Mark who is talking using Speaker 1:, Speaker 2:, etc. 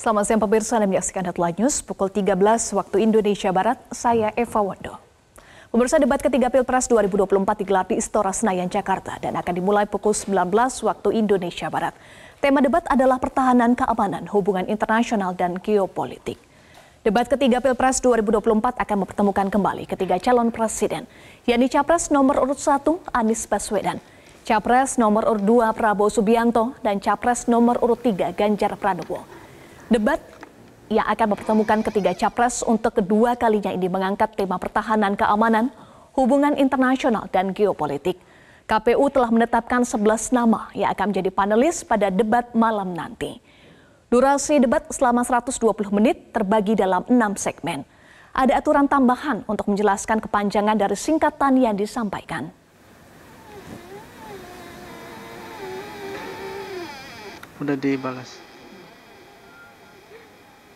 Speaker 1: Selamat siang pemirsa Anda menyaksikan Headline News pukul 13 waktu Indonesia Barat. Saya Eva Wando. Pemirsa debat ketiga Pilpres 2024 digelar di Istora Senayan, Jakarta dan akan dimulai pukul 19 waktu Indonesia Barat. Tema debat adalah pertahanan keamanan, hubungan internasional, dan geopolitik. Debat ketiga Pilpres 2024 akan mempertemukan kembali ketiga calon presiden, yakni Capres nomor urut 1 Anies Baswedan, Capres nomor urut 2 Prabowo Subianto, dan Capres nomor urut 3 Ganjar Pranowo. Debat yang akan mempertemukan ketiga capres untuk kedua kalinya ini mengangkat tema pertahanan keamanan, hubungan internasional, dan geopolitik. KPU telah menetapkan 11 nama yang akan menjadi panelis pada debat malam nanti. Durasi debat selama 120 menit terbagi dalam enam segmen. Ada aturan tambahan untuk menjelaskan kepanjangan dari singkatan yang disampaikan.
Speaker 2: Udah dibalas.